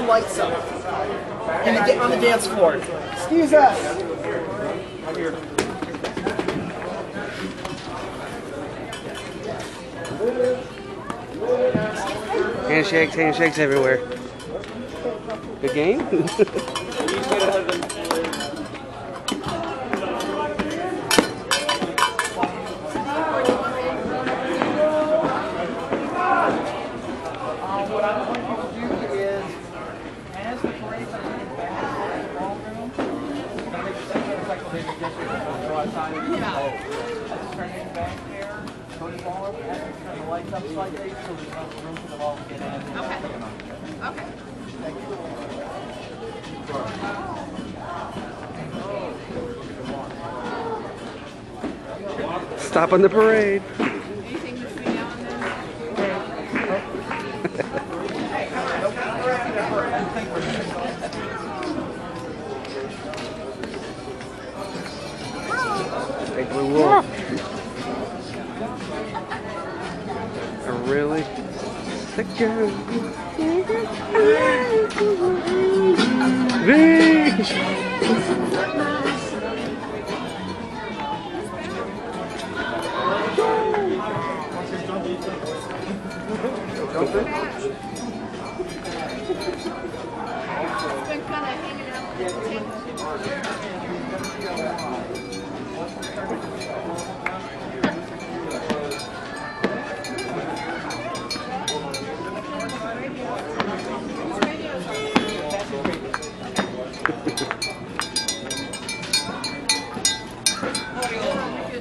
the lights up. And the, on the dance floor. Excuse us. Handshakes, handshakes everywhere. Good game? what I want you to do is, as the parades are getting back to the ballroom, you know, make the second cycle they just draw a time. Yeah. Let's turn it back there, go to the ballroom, and then turn the lights up slightly so there's enough room for them all to get in. Okay. Okay. Stop on the parade. Big wolf. Oh, really? The girl. Vish!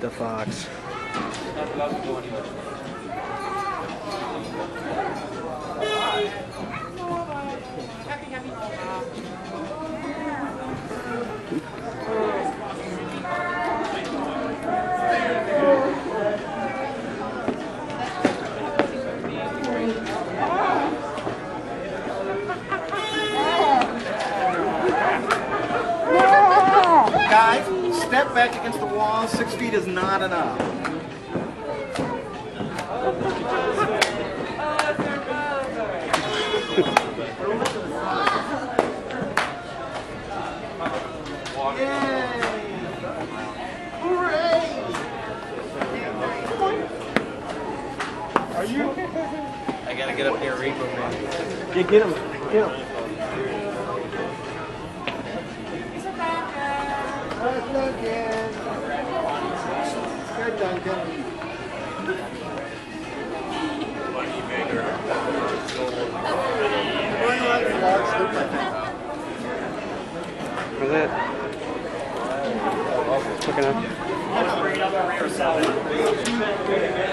the fox. Guys, step back against the wall. Six feet is not enough. Yay! Hooray! Are you? I gotta get up here, Rico, man. Yeah, get him. Get him. Good, Duncan. Where's that? Looking up. Bring it rear side.